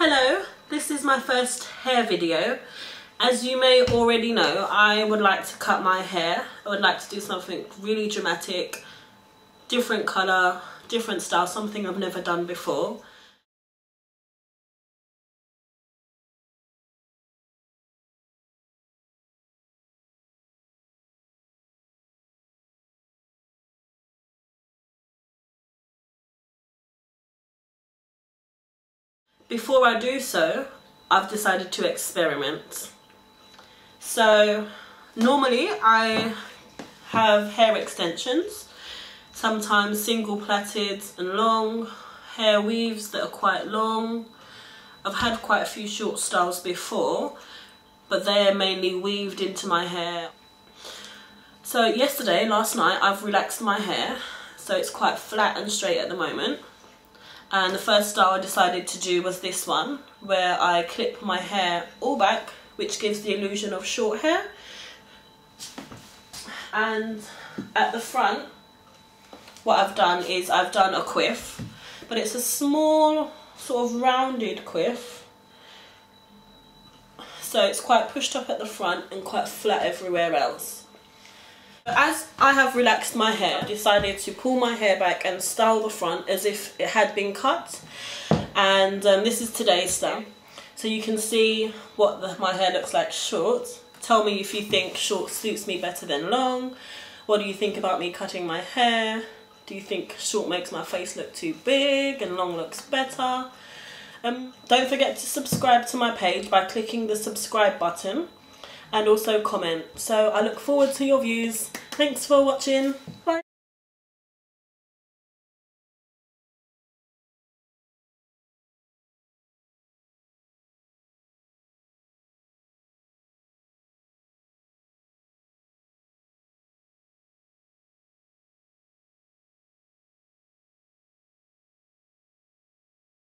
Hello, this is my first hair video. As you may already know, I would like to cut my hair. I would like to do something really dramatic, different colour, different style, something I've never done before. Before I do so, I've decided to experiment. So normally I have hair extensions, sometimes single plaited and long, hair weaves that are quite long. I've had quite a few short styles before, but they're mainly weaved into my hair. So yesterday, last night, I've relaxed my hair, so it's quite flat and straight at the moment and the first style I decided to do was this one where I clip my hair all back which gives the illusion of short hair. And at the front what I've done is I've done a quiff but it's a small sort of rounded quiff. So it's quite pushed up at the front and quite flat everywhere else as I have relaxed my hair, I decided to pull my hair back and style the front as if it had been cut. And um, this is today's style. So you can see what the, my hair looks like short. Tell me if you think short suits me better than long. What do you think about me cutting my hair? Do you think short makes my face look too big and long looks better? Um, don't forget to subscribe to my page by clicking the subscribe button and also comment. So I look forward to your views. Thanks for watching. Bye.